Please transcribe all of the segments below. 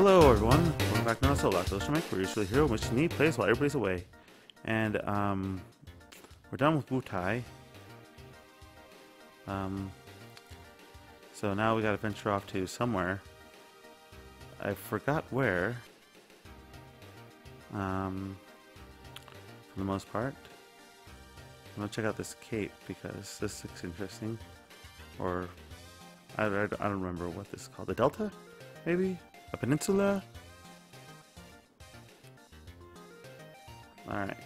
Hello everyone, welcome back to No Soul Lock, Make where usually hero which need plays while everybody's away. And um we're done with Wutai. Um so now we gotta venture off to somewhere. I forgot where. Um for the most part. I'm gonna check out this cape because this looks interesting. Or I, I, I don't remember what this is called. The Delta? Maybe? A peninsula? Alright.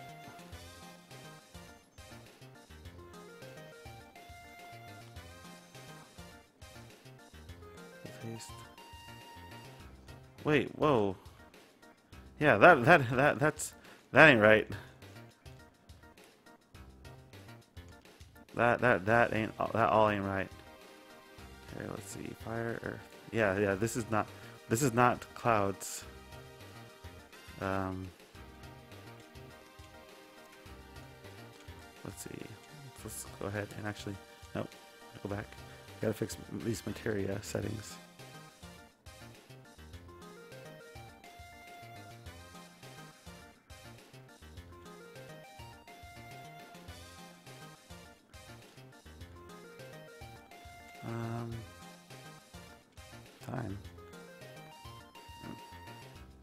Wait, whoa. Yeah, that that that that's that ain't right. That that that ain't that all ain't right. Okay, let's see. Fire, earth. Yeah, yeah. This is not. This is not clouds. Um. Let's see. Let's, go ahead and actually. Nope. Go back. Gotta fix these materia settings.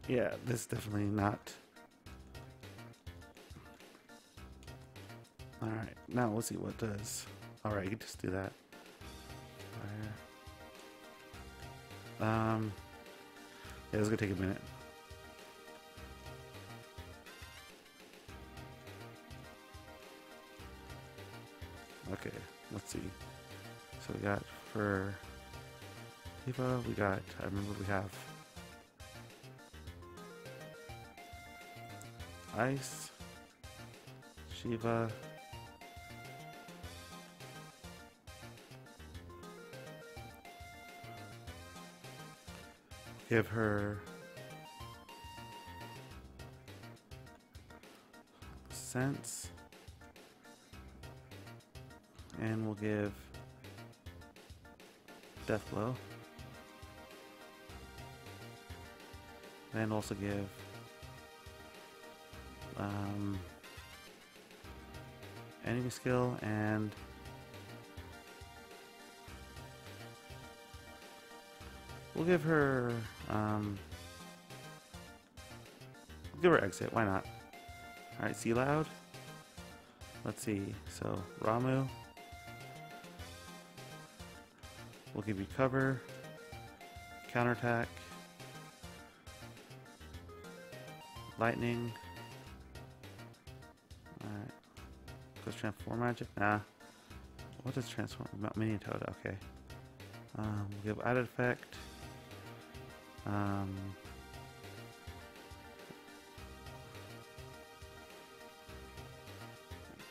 Yeah, this is definitely not. Alright, now we'll see what does. Alright, you just do that. Fire. Um, yeah, it's gonna take a minute. Okay, let's see. So we got for Tifa, we got, I remember we have Ice, Shiva, give her sense and we'll give death blow. And also give um, enemy skill and we'll give her um, give her exit. Why not? Alright see loud. Let's see. So Ramu. We'll give you cover, counterattack, lightning. Does transform magic? Nah. What does transform? Mini toad, okay. Um, we'll give added effect. Um,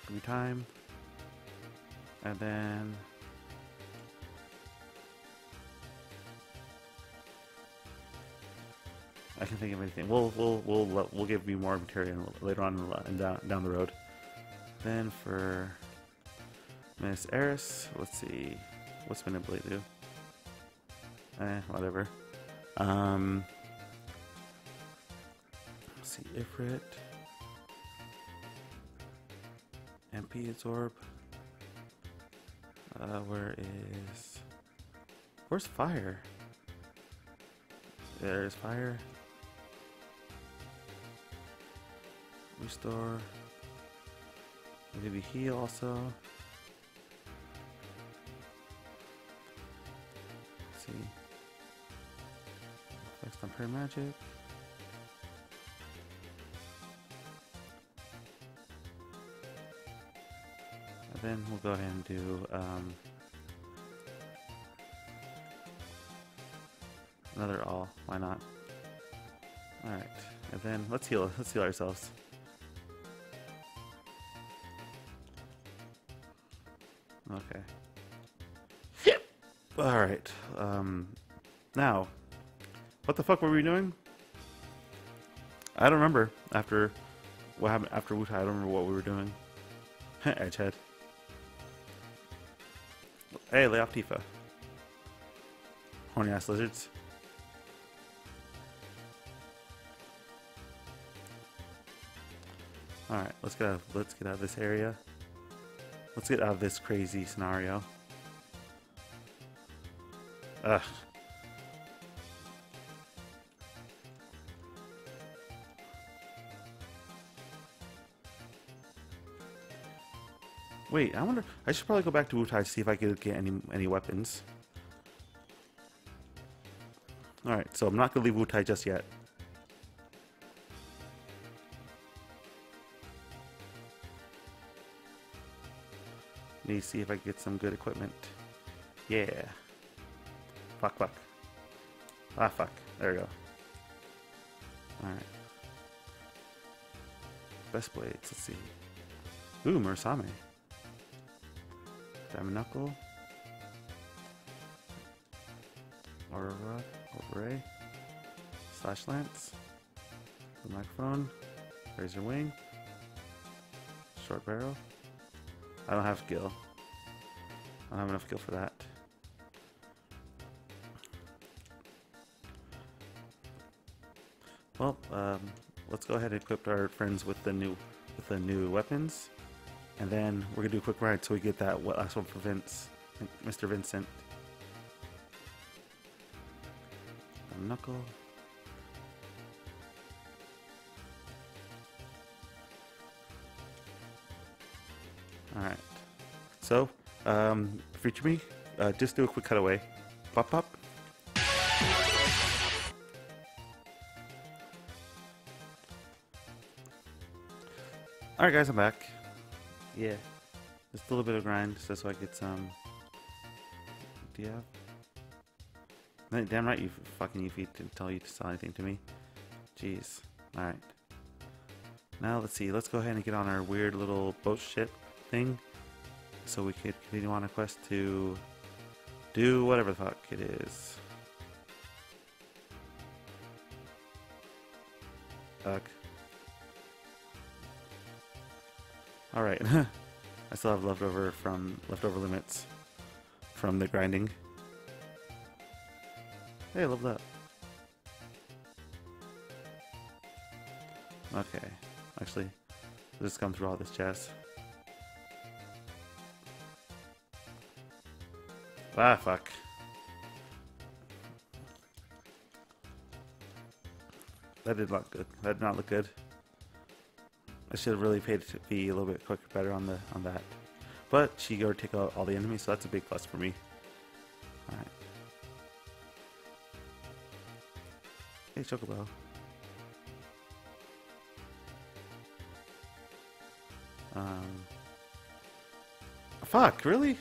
give you time. And then I can think of anything. We'll we'll we'll we'll give you more material later on down down the road. Then for Miss Aeris, let's see, what's manipulate do? Eh, whatever. Um, let's see, Ifrit, MP absorb. Uh, where is? Where's fire? There's fire. Restore. Maybe heal also. Let's see. Effects on prayer magic. And then we'll go ahead and do um, another all. Why not? Alright. And then let's heal let's heal ourselves. Okay. All right. Um, now, what the fuck were we doing? I don't remember. After what happened after I don't remember what we were doing. Edgehead. Hey, lay off Tifa. Horny ass lizards. All right, let's get out. Let's get out of this area. Let's get out of this crazy scenario. Ugh. Wait, I wonder. I should probably go back to Wutai to see if I could get any any weapons. All right, so I'm not gonna leave Wutai just yet. Need to see if I can get some good equipment. Yeah. Fuck, fuck. Ah, fuck. There we go. Alright. Best blades, let's see. Ooh, Murasame. Diamond Knuckle. Aurora, Ray. Slash Lance. The microphone. Razor Ring. Short Barrel. I don't have skill. I don't have enough skill for that. Well, um, let's go ahead and equip our friends with the new with the new weapons, and then we're gonna do a quick ride so we get that last one for Vince, Mr. Vincent. Knuckle. All right. So, um, feature me. Uh, just do a quick cutaway. Pop, pop. Alright guys, I'm back. Yeah. Just a little bit of grind just so I get some... Do you have... Damn right you fucking if you tell you to sell anything to me. Jeez. Alright. Now let's see, let's go ahead and get on our weird little boat ship thing. So we could continue on a quest to do whatever the fuck it is. Fuck. Alright. I still have leftover from leftover limits from the grinding. Hey, I love that. Okay. Actually, let's come through all this jazz. Ah, fuck. That did not good. That did not look good. I should have really paid to be a little bit quicker, better on the on that. But she to take out all the enemies, so that's a big plus for me. Alright. Hey, Chocobo. Um. Fuck, really?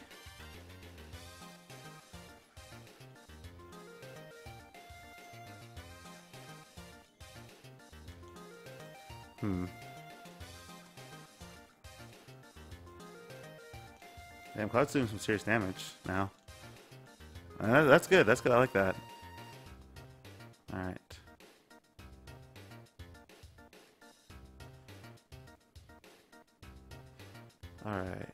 Damn, Cloud's doing some serious damage now. Uh, that's good. That's good. I like that. Alright. Alright.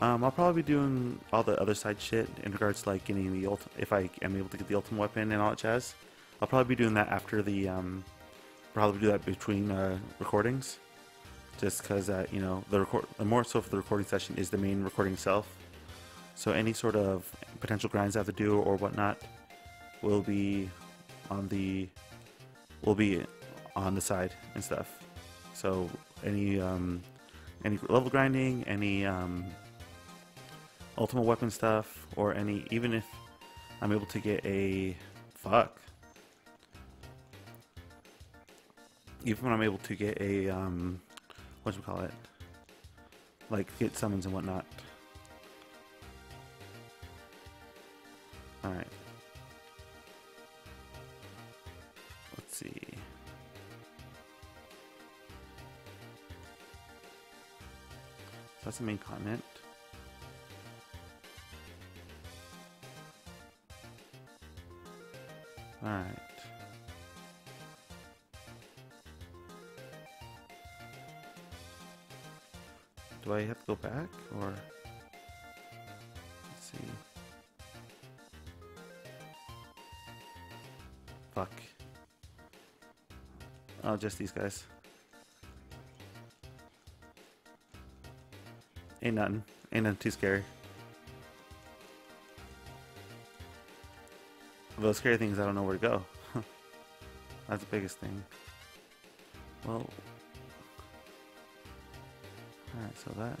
Um, I'll probably be doing all the other side shit in regards to like getting the ult if I am able to get the ultimate weapon and all that jazz. I'll probably be doing that after the um, probably do that between uh, recordings, just because uh, you know the record more so for the recording session is the main recording itself. So any sort of potential grinds I have to do or whatnot will be on the will be on the side and stuff. So any um, any level grinding, any um, ultimate weapon stuff, or any even if I'm able to get a fuck even when I'm able to get a um, what you call it, like get summons and whatnot. All right. Let's see. So that's the main continent. Do I have to go back or let's see. Fuck. Oh, just these guys. Ain't nothing. Ain't nothing too scary. Those scary things, I don't know where to go. That's the biggest thing. Well, alright, so that.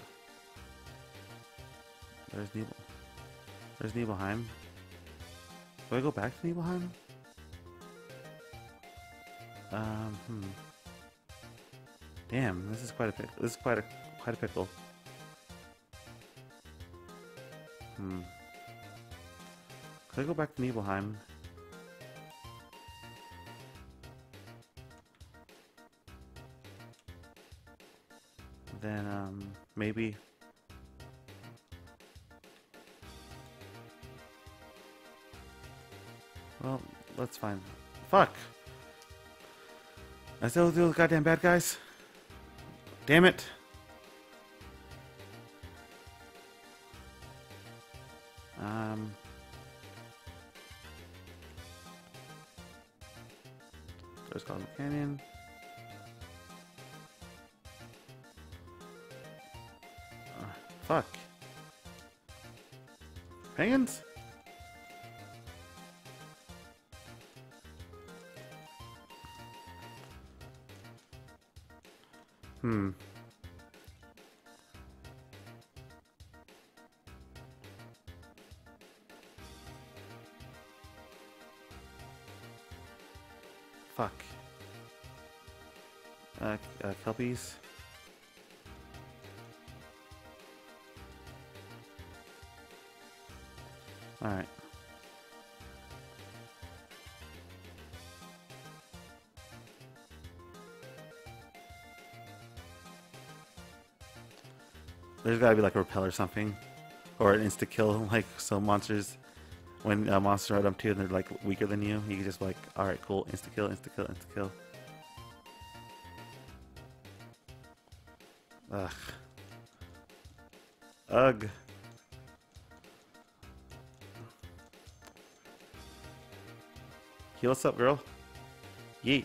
There's Nibel. There's Nibelheim. Do I go back to Nibelheim? Um, hmm. Damn, this is quite a pick. This is quite a quite a pickle. Hmm. Could I go back to Nibelheim? Then, um, maybe... Well, let's find... Fuck! I still do the goddamn bad guys? Damn it! Um... There's Cosmo Canyon. Fuck. Penguins? Hmm. Fuck. Uh, uh Kelpies. There's gotta be like a repel or something. Or an insta kill, like so monsters when a monster run up to you and they're like weaker than you, you can just like, alright, cool, insta kill, insta kill, insta kill. Ugh. Ugh. Heal us up, girl. Yeet.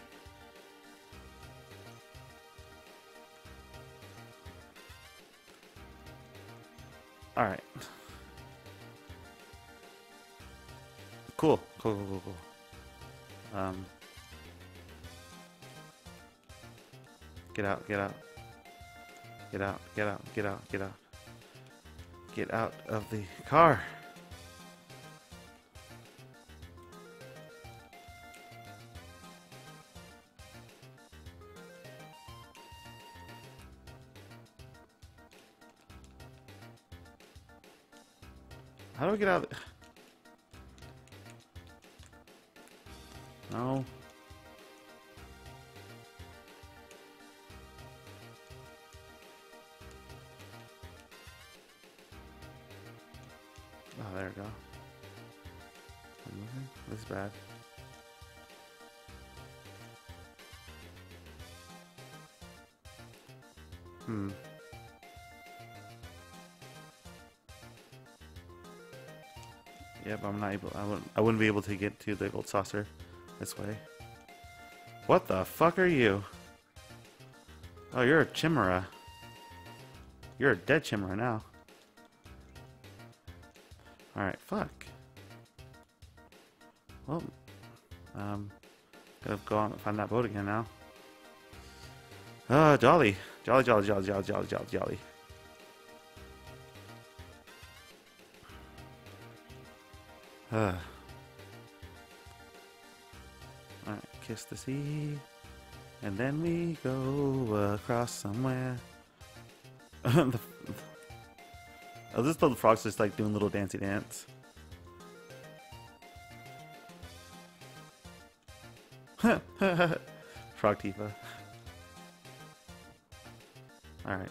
Alright. Cool. Cool, cool, cool, cool. Um. Get out, get out. Get out, get out, get out, get out. Get out of the car. How do we get out of. No. Yep, I'm not able. I wouldn't. I wouldn't be able to get to the gold saucer this way. What the fuck are you? Oh, you're a chimera. You're a dead chimera now. Alright, fuck. Well, um, gotta go on and find that boat again now. Ah, uh, jolly. Jolly, jolly, jolly, jolly, jolly, jolly, jolly. Uh. Alright, kiss the sea. And then we go across somewhere. the, oh, this little frog's just like doing little dancey dance. Frog Tifa. Alright.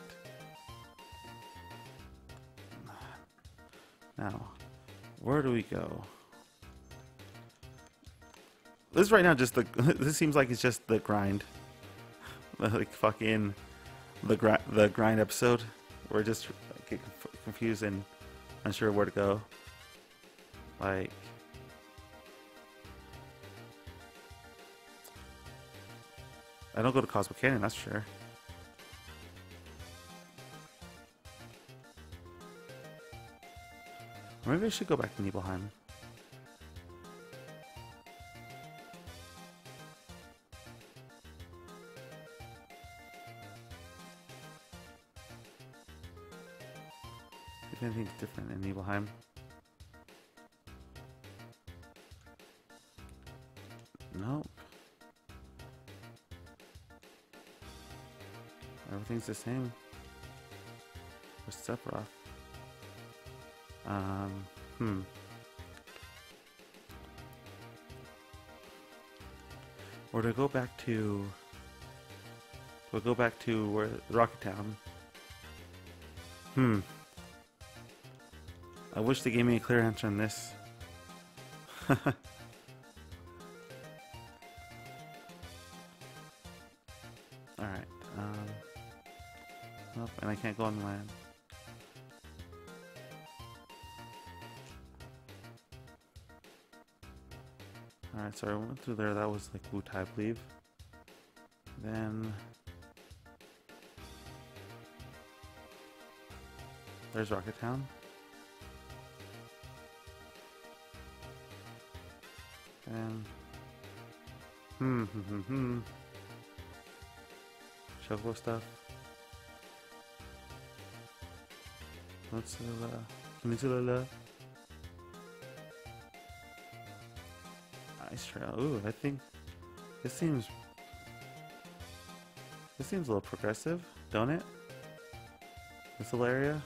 Now, where do we go? This right now just the. This seems like it's just the grind, like fucking the grind the grind episode. We're just get confused and unsure where to go. Like. I don't go to Cosmo Canyon, that's sure. Maybe I should go back to Nibelheim. If anything's different in Nibelheim. Nope. Everything's the same. With Sephiroth. Um, hmm. Or to go back to... We'll go back to where Rocket Town. Hmm. I wish they gave me a clear answer on this. Alright, um... Nope, and I can't go on land. Alright, so I went through there, that was like Wutai, I believe. Then... There's Rocket Town. And... Hmm, hmm, hmm, hmm. Choco stuff. Peninsula. Peninsula. Ice Trail. Ooh, I think this seems this seems a little progressive, don't it? This little area.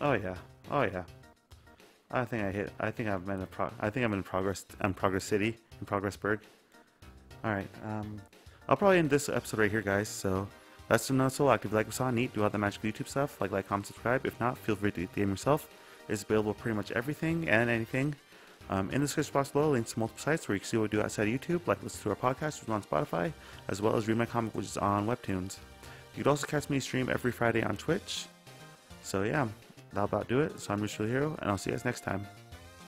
Oh yeah. Oh yeah. I think I hit. I think I'm in a pro. I think I'm in progress. I'm Progress City in Progressburg. All right. Um, I'll probably end this episode right here, guys. So that's the not so active. If you like we saw neat, do all the magical YouTube stuff. Like, like, comment, subscribe. If not, feel free to game yourself. It's available pretty much everything and anything. Um, in the description box below, links to multiple sites where you can see what we do outside of YouTube, like listen to our podcast, which is on Spotify, as well as read my comic, which is on Webtoons. You can also catch me stream every Friday on Twitch. So yeah, that'll about do it. So I'm Rich Hero, and I'll see you guys next time.